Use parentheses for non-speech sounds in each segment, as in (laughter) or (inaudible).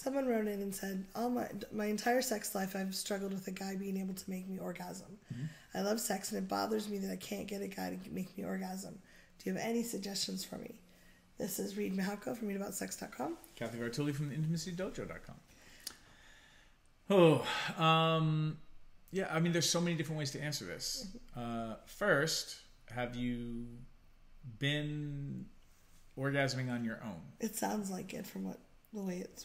Someone wrote in and said, "All my my entire sex life, I've struggled with a guy being able to make me orgasm. I love sex, and it bothers me that I can't get a guy to make me orgasm. Do you have any suggestions for me?" This is Reid Mihalko from ReidAboutSex.com. Cathy Vartuli from IntimacyDojo.com. Oh, um, yeah. I mean, there's so many different ways to answer this. Uh, first, have you been orgasming on your own? It sounds like it from what the way it's.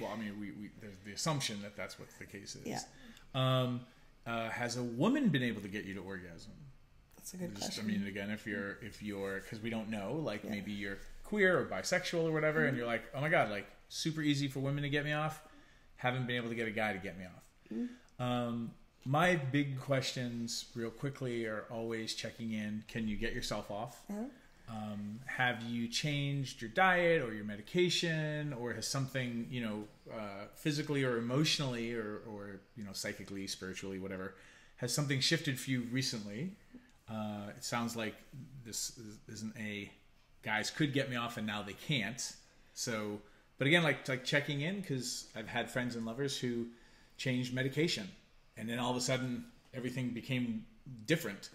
Well, I mean, we, we there's the assumption that that's what the case is. Yeah. Um, uh, has a woman been able to get you to orgasm? That's a good Just, I mean, again, if you're if you're because we don't know, like Yeah. maybe you're queer or bisexual or whatever, Mm-hmm. and you're like, oh my god, like super easy for women to get me off. Haven't been able to get a guy to get me off. Mm-hmm. Um, my big questions, real quickly, are always checking in. Can you get yourself off? Uh-huh. Um, have you changed your diet or your medication, or has something, you know, uh, physically or emotionally, or, or you know, psychically, spiritually, whatever, has something shifted for you recently? Uh, it sounds like this is- isn't a guys could get me off and now they can't. So, but again, like like checking in because I've had friends and lovers who changed medication, and then all of a sudden everything became different.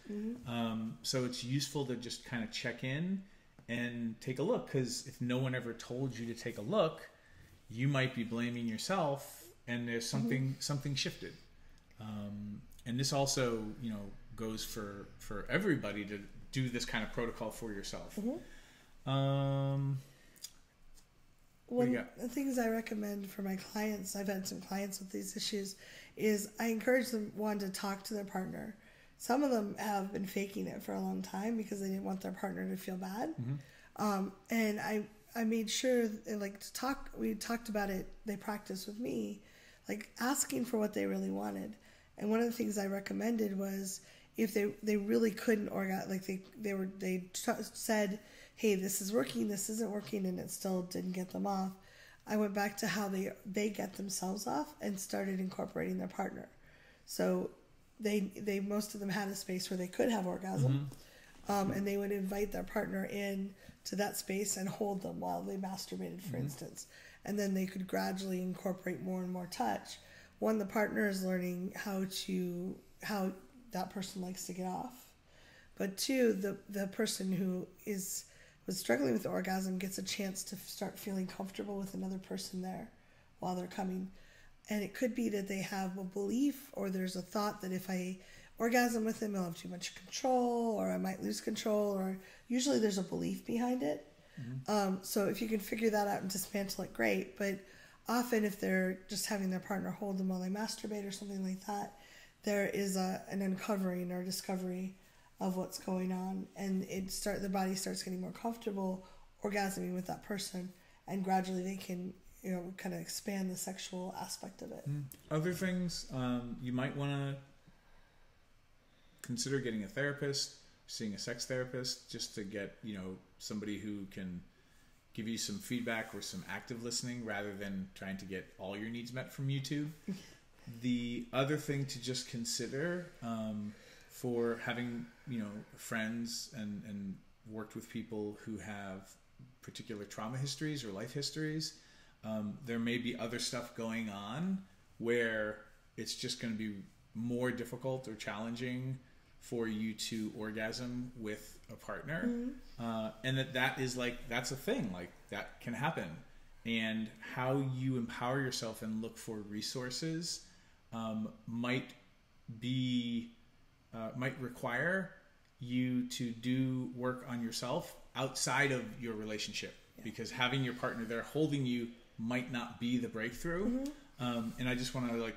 Um, so it's useful to just kind of check in and take a look because if no one ever told you to take a look, you might be blaming yourself, and there's something something shifted. Um, and this also, you know, goes for for everybody to do this kind of protocol for yourself. Um, What do One of the things I recommend for my clients, I've had some clients with these issues, is I encourage them one to talk to their partner. Some of them have been faking it for a long time because they didn't want their partner to feel bad. Um, and I I made sure like to talk. We talked about it. They practiced with me, like asking for what they really wanted. And one of the things I recommended was if they they really couldn't orgasm, like they they were they t- said, "Hey, this is working, this isn't working," and it still didn't get them off. I went back to how they they get themselves off and started incorporating their partner. So they they most of them had a space where they could have orgasm, um, and they would invite their partner in to that space and hold them while they masturbated, for instance, and then they could gradually incorporate more and more touch. One, the partner is learning how to how that person likes to get off, but two, the the person who is was struggling with orgasm gets a chance to start feeling comfortable with another person there while they're coming. And it could be that they have a belief or there's a thought that if I orgasm with them, I'll have too much control or I might lose control, or usually there's a belief behind it. Um, so if you can figure that out and dismantle it, great. But often, if they're just having their partner hold them while they masturbate or something like that, there is a, an uncovering or discovery of what's going on, and it start the body starts getting more comfortable orgasming with that person, and gradually they can you know kind of expand the sexual aspect of it. Other things um, you might want to consider getting a therapist, seeing a sex therapist, just to get you know somebody who can give you some feedback or some active listening rather than trying to get all your needs met from YouTube. (laughs) the other thing to just consider um, for having you know friends and and worked with people who have particular trauma histories or life histories um, there may be other stuff going on where it's just going to be more difficult or challenging for you to orgasm with a partner. Uh, and that that is like that's a thing like that can happen. And how you empower yourself and look for resources um, might be uh, might require you to do work on yourself outside of your relationship because having your partner there holding you might not be the breakthrough um, and i just want to like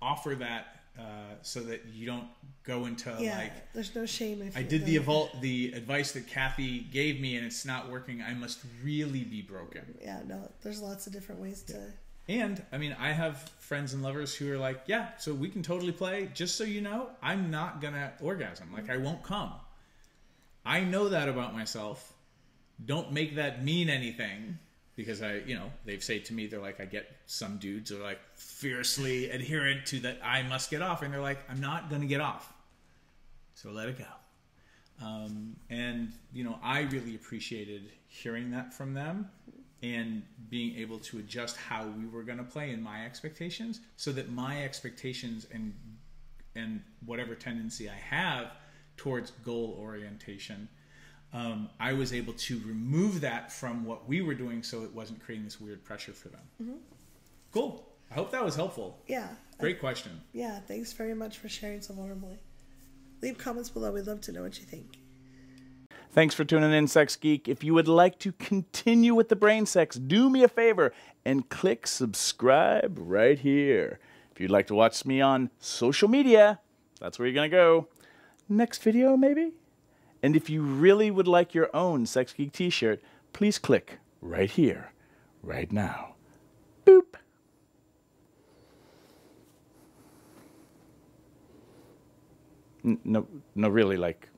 offer that uh, so that you don't go into Yeah, like there's no shame if I did the evol- the advice that Cathy gave me and it's not working. I must really be broken. Yeah, no, there's lots of different ways to. And I mean, I have friends and lovers who are like, yeah, so we can totally play. Just so you know, I'm not gonna orgasm. Like, I won't come. I know that about myself. Don't make that mean anything because I, you know, they've said to me, they're like, I get some dudes are like fiercely adherent to that I must get off, and they're like, I'm not gonna get off. So let it go. Um, and you know, I really appreciated hearing that from them and being able to adjust how we were going to play and my expectations so that my expectations and and whatever tendency I have towards goal orientation um, I was able to remove that from what we were doing so it wasn't creating this weird pressure for them. Mm-hmm. Cool. I hope that was helpful. Yeah. Great I, question. Yeah. Thanks very much for sharing so vulnerably. Leave comments below. We'd love to know what you think. Thanks for tuning in, Sex Geek. If you would like to continue with the brain sex, do me a favor and click subscribe right here. If you'd like to watch me on social media, that's where you're going to go. Next video, maybe? And if you really would like your own Sex Geek t shirt, please click right here, right now. Boop. no, no, really, like